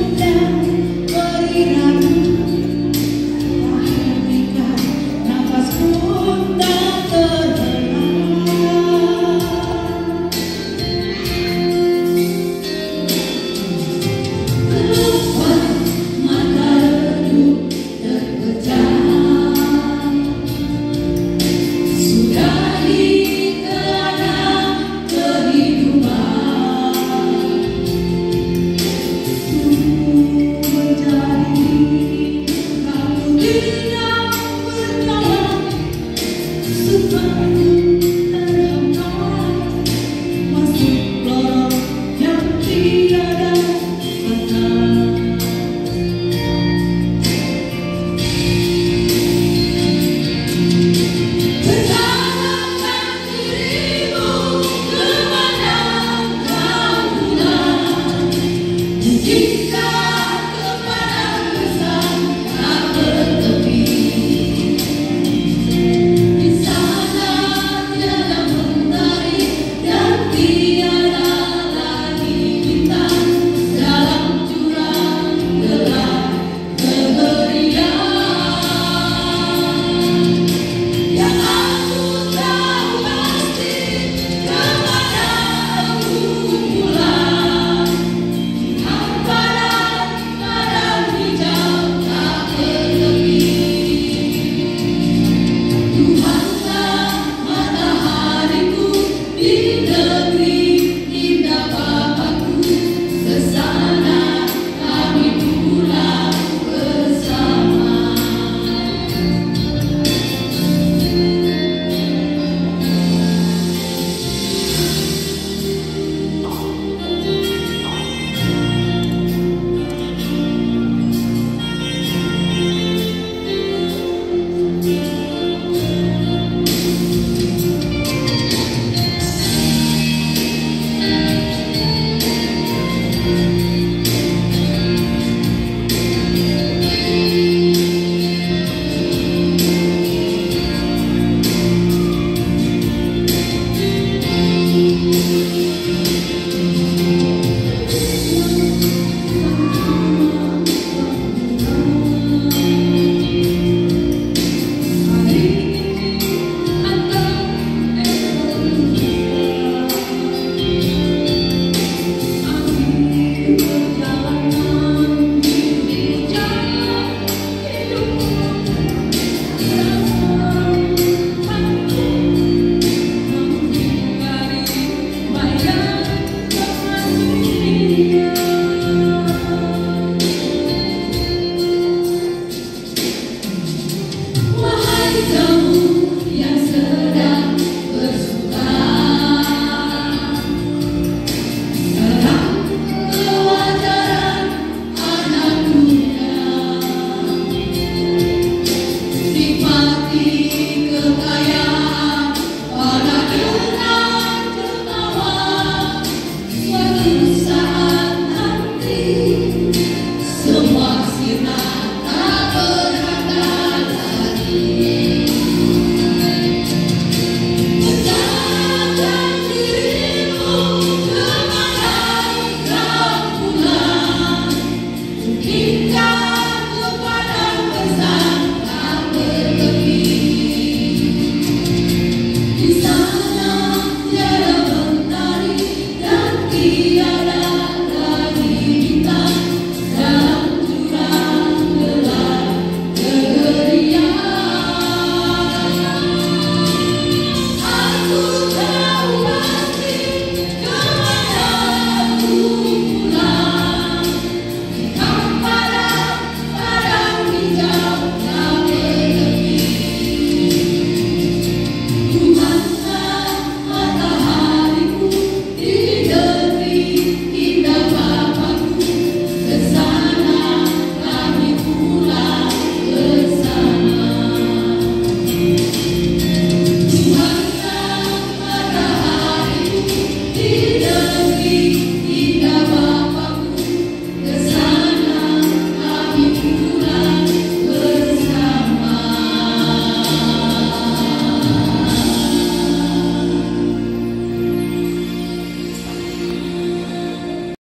down. you now.